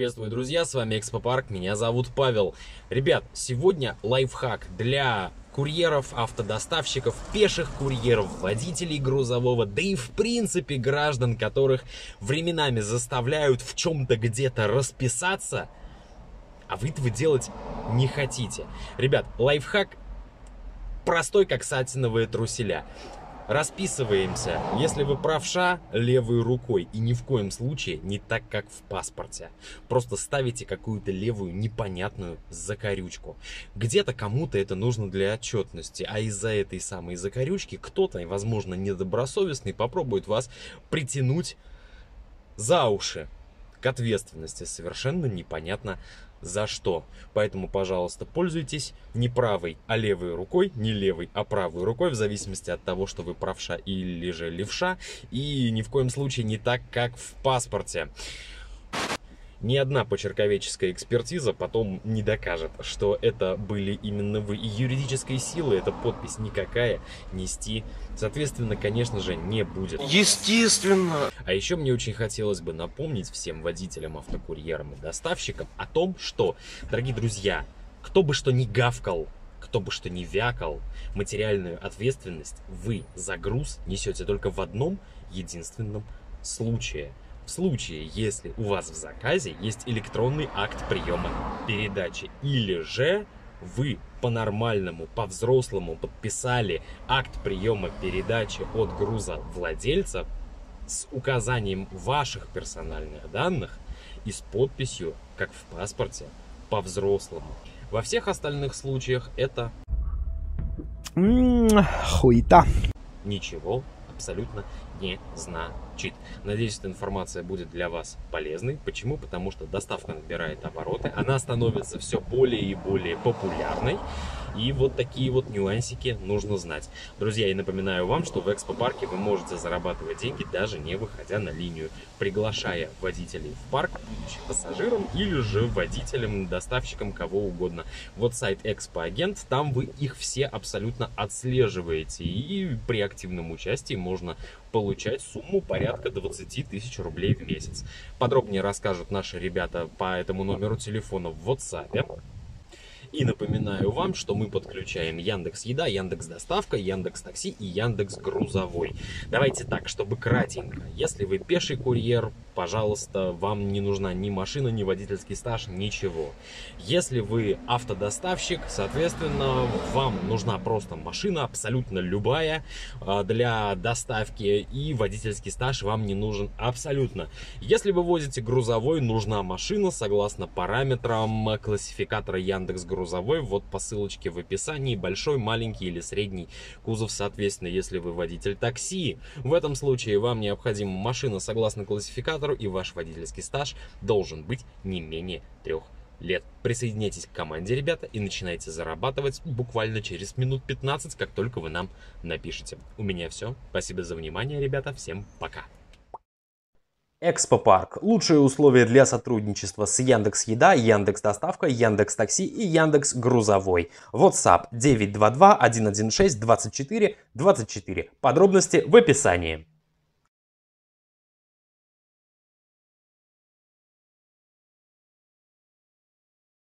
приветствую, друзья, с вами Экспопарк, меня зовут Павел. Ребят, сегодня лайфхак для курьеров, автодоставщиков, пеших курьеров, водителей грузового, да и в принципе граждан, которых временами заставляют в чем-то где-то расписаться, а вы этого делать не хотите. Ребят, лайфхак простой, как сатиновые труселя. Расписываемся, если вы правша, левой рукой. И ни в коем случае не так, как в паспорте. Просто ставите какую-то левую непонятную закорючку. Где-то кому-то это нужно для отчетности, а из-за этой самой закорючки кто-то, возможно, недобросовестный, попробует вас притянуть за уши к ответственности. Совершенно непонятно за что. Поэтому, пожалуйста, пользуйтесь не правой, а левой рукой, не левой, а правой рукой, в зависимости от того, что вы правша или же левша, и ни в коем случае не так, как в паспорте ни одна почерковеческая экспертиза потом не докажет, что это были именно вы. И юридической силы эта подпись никакая нести, соответственно, конечно же, не будет. Естественно! А еще мне очень хотелось бы напомнить всем водителям, автокурьерам и доставщикам о том, что, дорогие друзья, кто бы что ни гавкал, кто бы что ни вякал, материальную ответственность вы за груз несете только в одном единственном случае – случае, если у вас в заказе есть электронный акт приема передачи или же вы по-нормальному, по-взрослому подписали акт приема передачи от груза владельца с указанием ваших персональных данных и с подписью, как в паспорте, по-взрослому. Во всех остальных случаях это... Хуета. Ничего абсолютно не значит. Надеюсь, эта информация будет для вас полезной. Почему? Потому что доставка набирает обороты, она становится все более и более популярной. И вот такие вот нюансики нужно знать. Друзья, я напоминаю вам, что в экспо-парке вы можете зарабатывать деньги, даже не выходя на линию, приглашая водителей в парк, будучи пассажиром или же водителем, доставщиком, кого угодно. Вот сайт Экспо-агент, там вы их все абсолютно отслеживаете. И при активном участии можно получать сумму порядка 20 тысяч рублей в месяц. Подробнее расскажут наши ребята по этому номеру телефона в WhatsApp. И напоминаю вам, что мы подключаем Яндекс Еда, Яндекс Доставка, Яндекс Такси и Яндекс Грузовой. Давайте так, чтобы кратенько. Если вы пеший курьер, пожалуйста, вам не нужна ни машина, ни водительский стаж, ничего. Если вы автодоставщик, соответственно, вам нужна просто машина, абсолютно любая, а, для доставки, и водительский стаж вам не нужен абсолютно. Если вы возите грузовой, нужна машина, согласно параметрам классификатора Яндекс Грузовой вот по ссылочке в описании, большой, маленький или средний кузов, соответственно, если вы водитель такси. В этом случае вам необходима машина согласно классификатору, и ваш водительский стаж должен быть не менее трех лет. Присоединяйтесь к команде, ребята, и начинайте зарабатывать буквально через минут 15, как только вы нам напишите. У меня все. Спасибо за внимание, ребята. Всем пока. Экспопарк. Лучшие условия для сотрудничества с Яндекс Еда, Яндекс Доставка, Яндекс Такси и Яндекс Грузовой. WhatsApp 922 116 24 24. Подробности в описании.